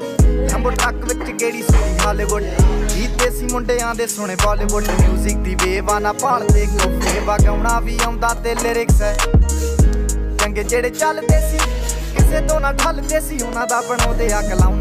ਲੰਬੋ truck ਵਿੱਚ ਗੇੜੀ ਸੁਣੀ Hollywood? ਗੀਤ ਦੇਸੀ ਮੁੰਡਿਆਂ ਦੇ ਸੁਣੇ ਬਾਲੀਵੁੱਡ 뮤직 ਦੀ ਵੇਵ ਆ, ਨਾ ਭਾਲਦੇ ਕੋਫੇ। ਵਗਾਉਣਾ ਵੀ ਆਉਂਦਾ ਤੇ ਲਿਰਿਕਸ ਹੈ। ਚੰਗੇ ਜਿਹੜੇ ਚੱਲਦੇ ਸੀ, ਕਿਸੇ ਤੋਂ ਨਾ ਠੱਲਦੇ ਸੀ, ਉਹਨਾਂ ਦਾ ਬਣਾਉਂਦੇ ਆ ਕਲਾਉਨ